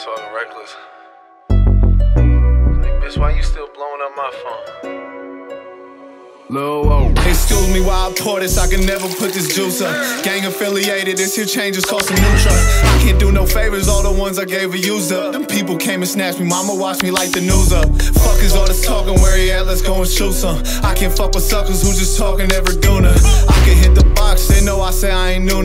was talking reckless. Like, bitch, why you still blowing up my phone? Excuse me while I pour this, I can never put this juice up. Gang affiliated, this here changes cost some new truck. I can't do no favors, all the ones I gave are used up. Them people came and snatched me, mama watched me light the news up. Fuck is all this talking, where he at, let's go and shoot some. I can't fuck with suckers who just talking, never do I can hit the box, they know I say I ain't new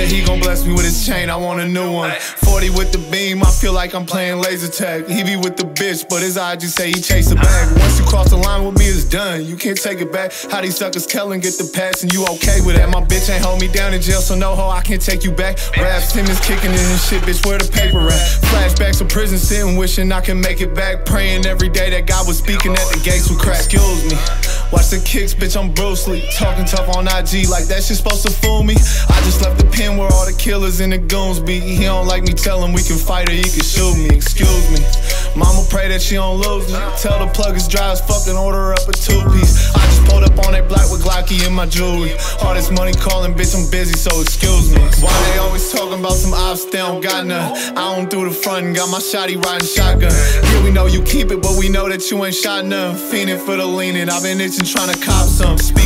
Said he gon' bless me with his chain, I want a new one. 40 with the beam, I feel like I'm playing laser tag. He be with the bitch, but his just say he chase the bag. Once you cross the line with me, it's done. You can't take it back. How these suckers killing, get the pass, and you okay with that? My bitch ain't hold me down in jail, so no ho, I can't take you back. Rap Simmons kicking in his shit, bitch, where the paper at? Flashbacks of prison sitting, wishing I can make it back. Praying every day that God was speaking at the gates would crack. Excuse me. Watch the kicks, bitch, I'm Bruce Lee. Talking tough on IG like that shit supposed to fool me. Killers and the goons be. He don't like me, tell him we can fight or he can shoot me. Excuse me. Mama pray that she don't lose me. Tell the plug is dry as fucking order up a two piece. I just pulled up on that block with Glocky in my jewelry. All this money calling, bitch, I'm busy, so excuse me. Why they always talking about some ops, they don't got none. I don't do the front and got my shotty riding shotgun. Yeah, we know you keep it, but we know that you ain't shot none. Fiending for the leaning, I've been itching trying to cop some.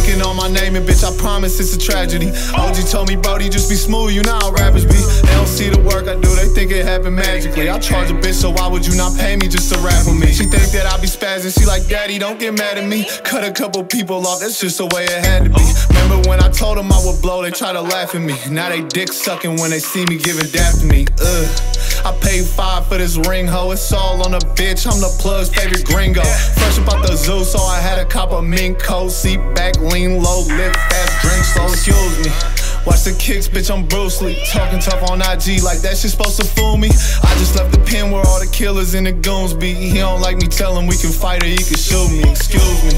Name and bitch, I promise it's a tragedy. OG told me, Brody, just be smooth, you know how rappers be. They don't see the work I do, they think it happened magically. I charge a bitch, so why would you not pay me just to rap with me? She think that I be spazzing, she like, Daddy, don't get mad at me. Cut a couple people off, that's just the way it had to be. Remember when I told them I would blow, they try to laugh at me. Now they dick sucking when they see me giving dap to me. Ugh. I paid five for this ring, ho. It's all on a bitch. I'm the plug's favorite gringo. Zoo, so I had a cop of mink coat. Seat back, lean low, lift fast, drink slow. Excuse me. Watch the kicks, bitch, I'm Bruce Lee. Talking tough on IG like that shit supposed to fool me. I just left the pen where all the killers and the goons be. He don't like me, tell him we can fight or he can shoot me. Excuse me.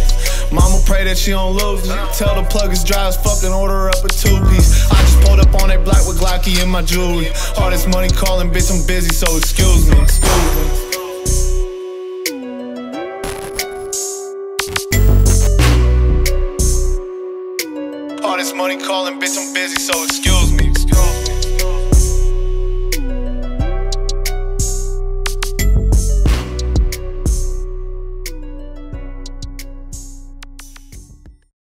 Mama pray that she don't lose me. Tell the plug is dry as fuck and order up a two piece. I just pulled up on that black with Glocky in my jewelry. All this money calling, bitch, I'm busy, so excuse me. Excuse me. Money calling, bitch, I'm busy, so excuse.